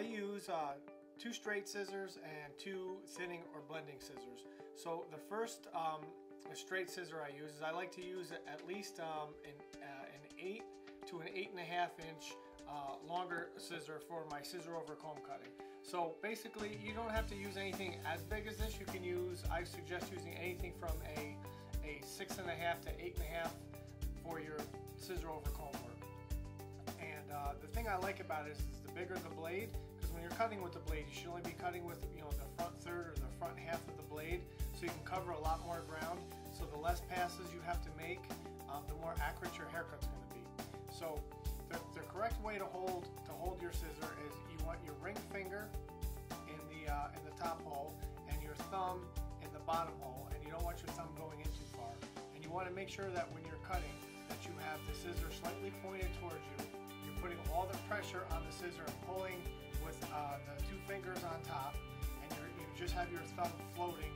I use uh, two straight scissors and two thinning or blending scissors. So the first um, straight scissor I use is I like to use at least um, an, uh, an 8 to an 8.5 inch uh, longer scissor for my scissor over comb cutting. So basically you don't have to use anything as big as this. You can use, I suggest using anything from a, a 6.5 to 8.5 for your scissor over comb work. Uh, the thing I like about it is, is the bigger the blade, because when you're cutting with the blade, you should only be cutting with you know the front third or the front half of the blade, so you can cover a lot more ground. So the less passes you have to make, um, the more accurate your haircut's going to be. So the, the, correct way to hold to hold your scissor is you want your ring finger in the uh, in the top hole and your thumb in the bottom hole, and you don't want your thumb going in too far. And you want to make sure that when you're cutting, that you have the scissor slightly pointed towards you. The pressure on the scissor and pulling with uh, the two fingers on top, and you just have your thumb floating